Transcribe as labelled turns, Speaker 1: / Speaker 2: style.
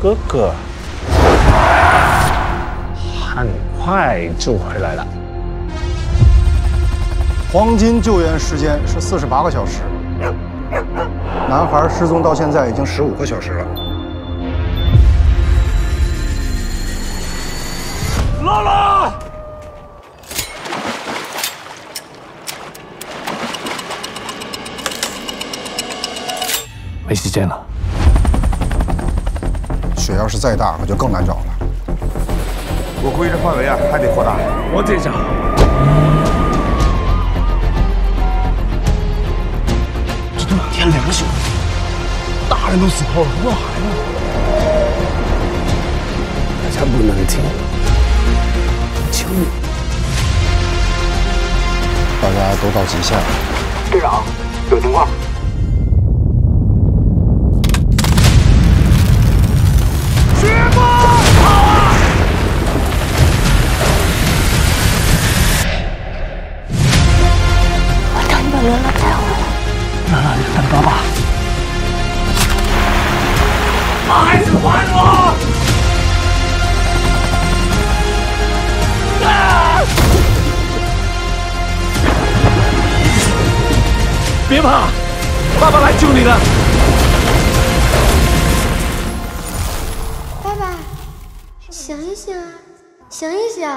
Speaker 1: 哥哥很快就回来了。
Speaker 2: 黄金救援时间是四十八个小时，男孩失踪到现在已经十五个小时了。
Speaker 3: 姥姥，
Speaker 4: 没时间了。
Speaker 2: 雪要是再大，可就更难找了。
Speaker 3: 我估计这范围啊还得扩大。
Speaker 4: 我这下。
Speaker 5: 这都两天两宿，大人都死透了，何况孩子？
Speaker 4: 大家不能停，求你！
Speaker 2: 大家都到极限了。
Speaker 6: 队长，有情况。
Speaker 5: 兰兰，你等爸爸。
Speaker 3: 把孩子还我！啊！
Speaker 4: 别怕，爸爸来救你了。
Speaker 7: 爸爸，醒一醒啊，醒一醒！